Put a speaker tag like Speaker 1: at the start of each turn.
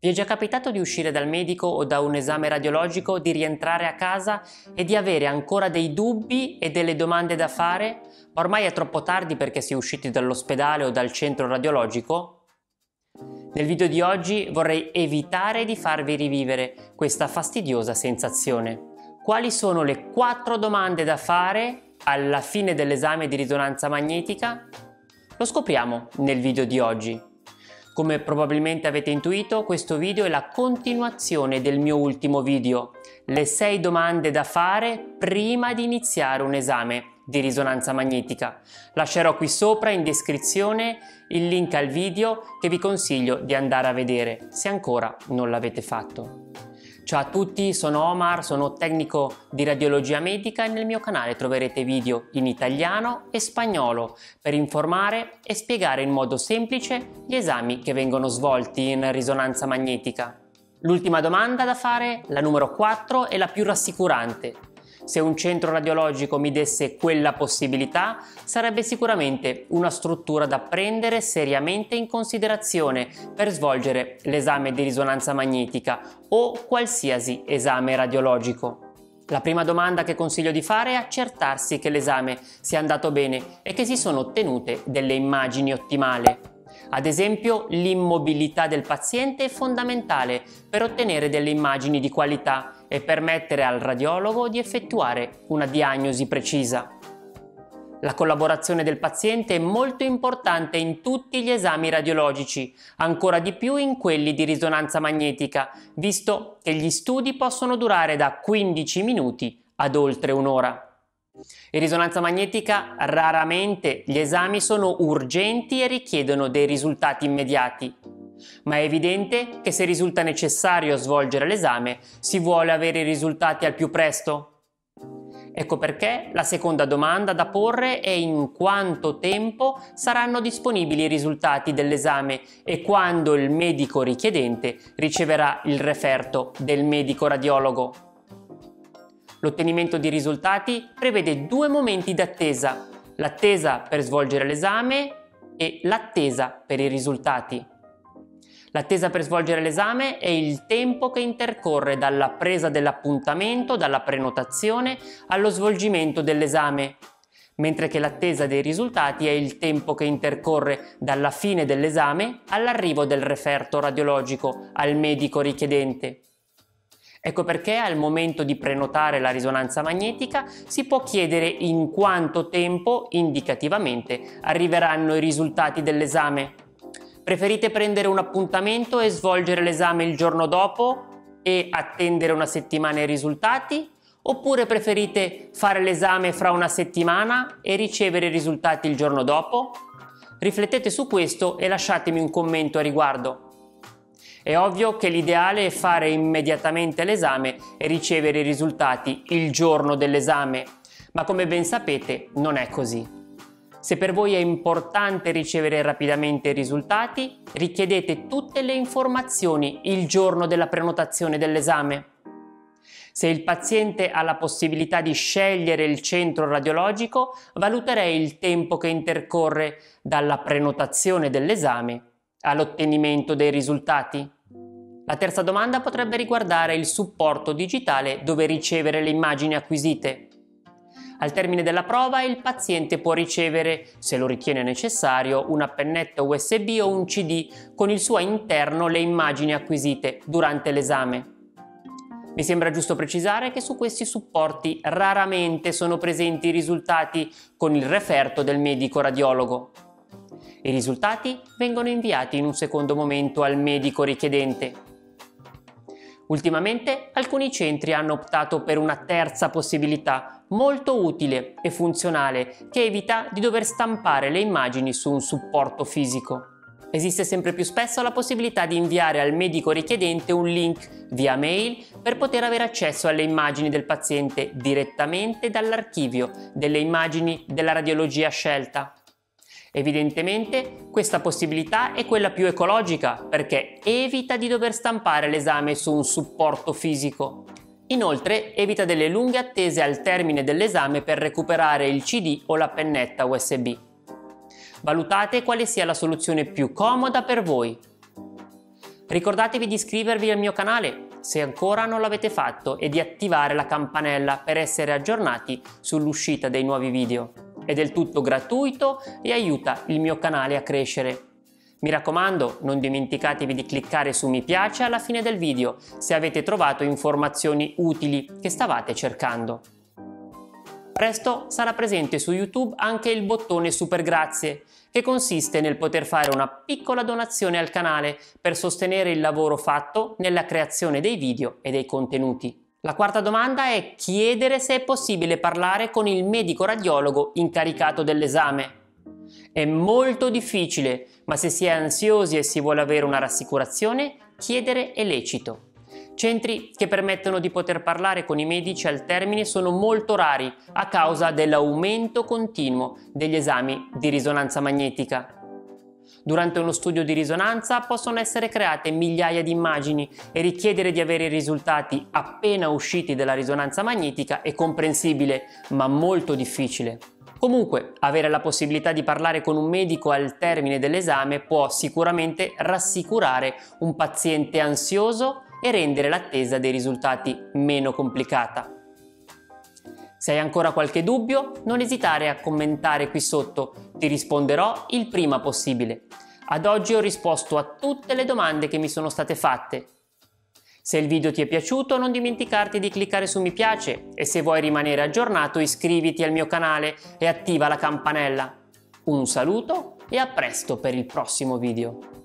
Speaker 1: Vi è già capitato di uscire dal medico o da un esame radiologico, di rientrare a casa e di avere ancora dei dubbi e delle domande da fare? Ormai è troppo tardi perché si è usciti dall'ospedale o dal centro radiologico? Nel video di oggi vorrei evitare di farvi rivivere questa fastidiosa sensazione. Quali sono le quattro domande da fare alla fine dell'esame di risonanza magnetica? Lo scopriamo nel video di oggi. Come probabilmente avete intuito, questo video è la continuazione del mio ultimo video, le 6 domande da fare prima di iniziare un esame di risonanza magnetica. Lascerò qui sopra in descrizione il link al video che vi consiglio di andare a vedere se ancora non l'avete fatto. Ciao a tutti, sono Omar, sono tecnico di radiologia medica e nel mio canale troverete video in italiano e spagnolo per informare e spiegare in modo semplice gli esami che vengono svolti in risonanza magnetica. L'ultima domanda da fare, la numero 4, è la più rassicurante. Se un centro radiologico mi desse quella possibilità, sarebbe sicuramente una struttura da prendere seriamente in considerazione per svolgere l'esame di risonanza magnetica o qualsiasi esame radiologico. La prima domanda che consiglio di fare è accertarsi che l'esame sia andato bene e che si sono ottenute delle immagini ottimali. Ad esempio, l'immobilità del paziente è fondamentale per ottenere delle immagini di qualità e permettere al radiologo di effettuare una diagnosi precisa. La collaborazione del paziente è molto importante in tutti gli esami radiologici, ancora di più in quelli di risonanza magnetica, visto che gli studi possono durare da 15 minuti ad oltre un'ora. In risonanza magnetica raramente gli esami sono urgenti e richiedono dei risultati immediati, ma è evidente che se risulta necessario svolgere l'esame si vuole avere i risultati al più presto. Ecco perché la seconda domanda da porre è in quanto tempo saranno disponibili i risultati dell'esame e quando il medico richiedente riceverà il referto del medico radiologo. L'ottenimento di risultati prevede due momenti d'attesa, l'attesa per svolgere l'esame e l'attesa per i risultati. L'attesa per svolgere l'esame è il tempo che intercorre dalla presa dell'appuntamento, dalla prenotazione, allo svolgimento dell'esame, mentre che l'attesa dei risultati è il tempo che intercorre dalla fine dell'esame all'arrivo del referto radiologico al medico richiedente. Ecco perché al momento di prenotare la risonanza magnetica si può chiedere in quanto tempo indicativamente arriveranno i risultati dell'esame. Preferite prendere un appuntamento e svolgere l'esame il giorno dopo e attendere una settimana i risultati? Oppure preferite fare l'esame fra una settimana e ricevere i risultati il giorno dopo? Riflettete su questo e lasciatemi un commento a riguardo. È ovvio che l'ideale è fare immediatamente l'esame e ricevere i risultati il giorno dell'esame, ma come ben sapete non è così. Se per voi è importante ricevere rapidamente i risultati, richiedete tutte le informazioni il giorno della prenotazione dell'esame. Se il paziente ha la possibilità di scegliere il centro radiologico, valuterei il tempo che intercorre dalla prenotazione dell'esame all'ottenimento dei risultati. La terza domanda potrebbe riguardare il supporto digitale dove ricevere le immagini acquisite. Al termine della prova il paziente può ricevere, se lo ritiene necessario, una pennetta USB o un CD con il suo interno le immagini acquisite durante l'esame. Mi sembra giusto precisare che su questi supporti raramente sono presenti i risultati con il referto del medico radiologo. I risultati vengono inviati in un secondo momento al medico richiedente. Ultimamente alcuni centri hanno optato per una terza possibilità, molto utile e funzionale, che evita di dover stampare le immagini su un supporto fisico. Esiste sempre più spesso la possibilità di inviare al medico richiedente un link via mail per poter avere accesso alle immagini del paziente direttamente dall'archivio delle immagini della radiologia scelta. Evidentemente questa possibilità è quella più ecologica perché evita di dover stampare l'esame su un supporto fisico. Inoltre evita delle lunghe attese al termine dell'esame per recuperare il CD o la pennetta USB. Valutate quale sia la soluzione più comoda per voi. Ricordatevi di iscrivervi al mio canale se ancora non l'avete fatto e di attivare la campanella per essere aggiornati sull'uscita dei nuovi video. È del tutto gratuito e aiuta il mio canale a crescere. Mi raccomando, non dimenticatevi di cliccare su mi piace alla fine del video se avete trovato informazioni utili che stavate cercando. Presto sarà presente su YouTube anche il bottone Super Grazie, che consiste nel poter fare una piccola donazione al canale per sostenere il lavoro fatto nella creazione dei video e dei contenuti. La quarta domanda è chiedere se è possibile parlare con il medico radiologo incaricato dell'esame. È molto difficile, ma se si è ansiosi e si vuole avere una rassicurazione, chiedere è lecito. Centri che permettono di poter parlare con i medici al termine sono molto rari a causa dell'aumento continuo degli esami di risonanza magnetica. Durante uno studio di risonanza possono essere create migliaia di immagini e richiedere di avere i risultati appena usciti dalla risonanza magnetica è comprensibile, ma molto difficile. Comunque, avere la possibilità di parlare con un medico al termine dell'esame può sicuramente rassicurare un paziente ansioso e rendere l'attesa dei risultati meno complicata. Se hai ancora qualche dubbio, non esitare a commentare qui sotto, ti risponderò il prima possibile. Ad oggi ho risposto a tutte le domande che mi sono state fatte. Se il video ti è piaciuto non dimenticarti di cliccare su mi piace e se vuoi rimanere aggiornato iscriviti al mio canale e attiva la campanella. Un saluto e a presto per il prossimo video.